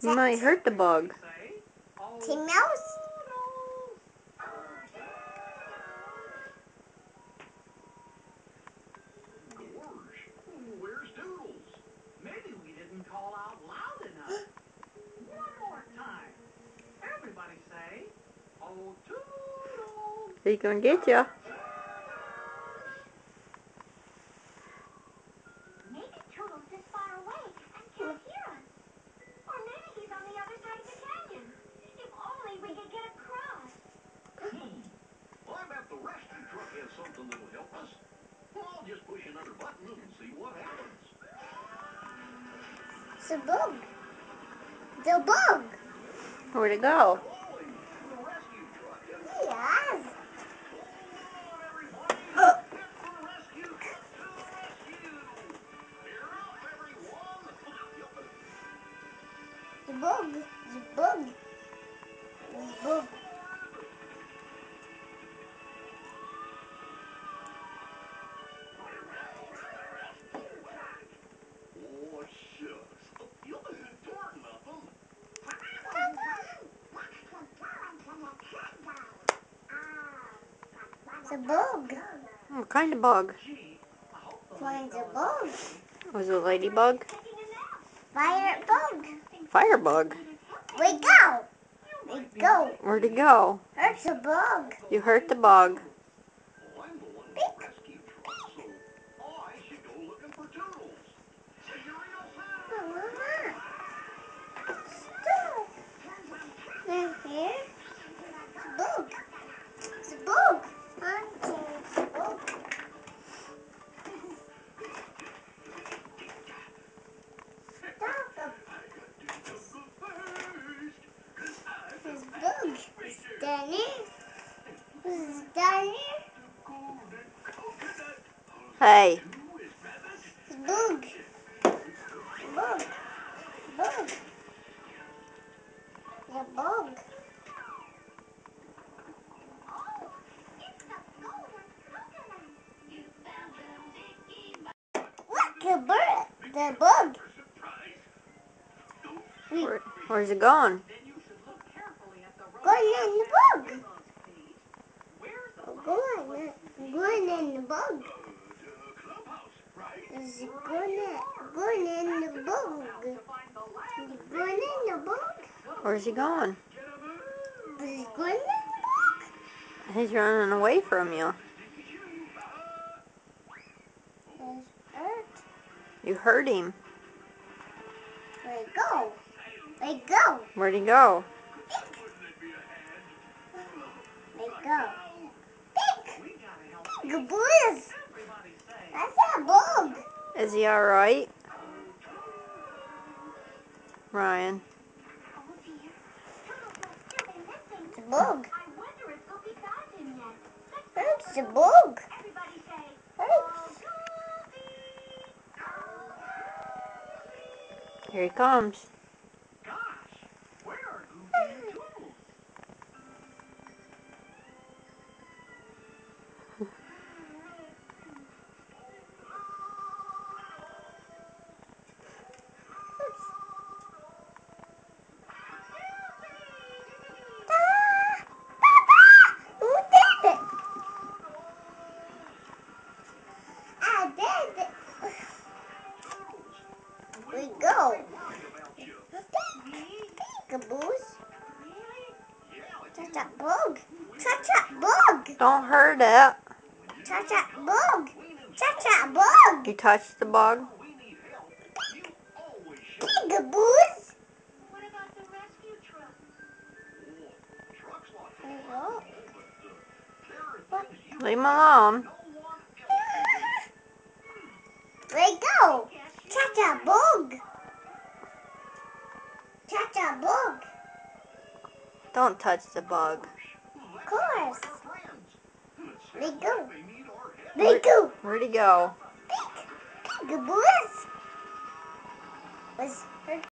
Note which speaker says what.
Speaker 1: You might hurt the bug.
Speaker 2: Team Mouse.
Speaker 3: Where's Toodles?
Speaker 4: Maybe we
Speaker 3: help us. Well, I'll just push another button and see what happens.
Speaker 2: It's a bug. The bug.
Speaker 1: Where'd it go?
Speaker 3: Calling the rescue.
Speaker 2: Yes.
Speaker 3: Come on, everybody. Get the rescue truck to the rescue. Here up, everyone.
Speaker 2: The bug. The bug. The bug. A bug.
Speaker 1: What kind of bug?
Speaker 3: Gee, I hope the
Speaker 2: Find the bug.
Speaker 1: Was it a ladybug?
Speaker 2: Fire bug.
Speaker 1: Firebug.
Speaker 2: We go. We go.
Speaker 1: Where'd it go?
Speaker 2: It's a bug.
Speaker 1: You hurt the bug.
Speaker 3: The
Speaker 1: Hey,
Speaker 2: bug. Bug. Bug. The bug. Look, the bird. The bug.
Speaker 1: where, where's it going?
Speaker 3: Then you should look carefully at the road.
Speaker 2: Going in the bug.
Speaker 3: page. Where's the
Speaker 2: Going in, going in the bug.
Speaker 3: clubhouse, right?
Speaker 2: Is it going in, the going in the bug?
Speaker 1: Where's he going?
Speaker 2: It going in
Speaker 1: He's running away from you.
Speaker 2: There's
Speaker 1: You hurt him.
Speaker 2: Where it go? Where it go?
Speaker 1: Where'd he go?
Speaker 2: Where it go?
Speaker 3: Gotta
Speaker 2: Big boys.
Speaker 3: everybody say,
Speaker 2: That's a bug.
Speaker 1: Is he alright? Ryan.
Speaker 4: Dear. Toodles must still be missing.
Speaker 2: It's a bug.
Speaker 4: I wonder if Goofy found him yet. Let's
Speaker 2: It's a bug. It's
Speaker 1: Here he comes. Don't hurt it.
Speaker 2: Touch that bug. Touch that bug.
Speaker 1: You touched the bug?
Speaker 2: Peekaboos.
Speaker 4: what about the rescue truck?
Speaker 3: Trucks like
Speaker 2: There you go.
Speaker 3: but there are things you
Speaker 1: Leave him alone.
Speaker 3: no one else
Speaker 2: We go. Touch that bug. Touch that bug.
Speaker 1: Don't touch the bug.
Speaker 2: Of course.
Speaker 3: friends.
Speaker 2: We go.
Speaker 3: They need our help.
Speaker 2: We go.
Speaker 1: Where'd he go?
Speaker 2: Peekaboos. Was